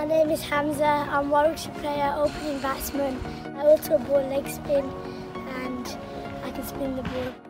My name is Hamza. I'm Warwickshire player, opening batsman. I also bowl leg spin and I can spin the ball.